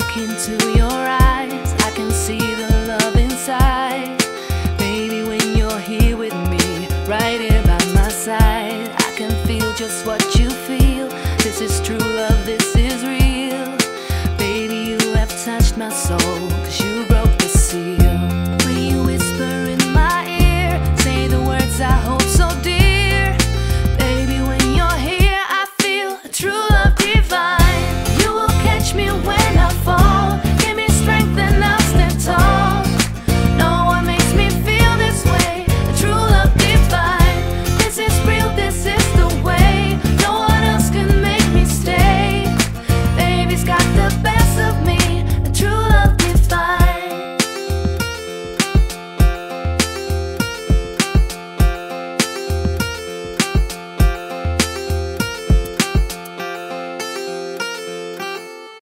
look into your eyes, I can see the love inside. Baby, when you're here with me, right here by my side, I can feel just what you feel. This is true.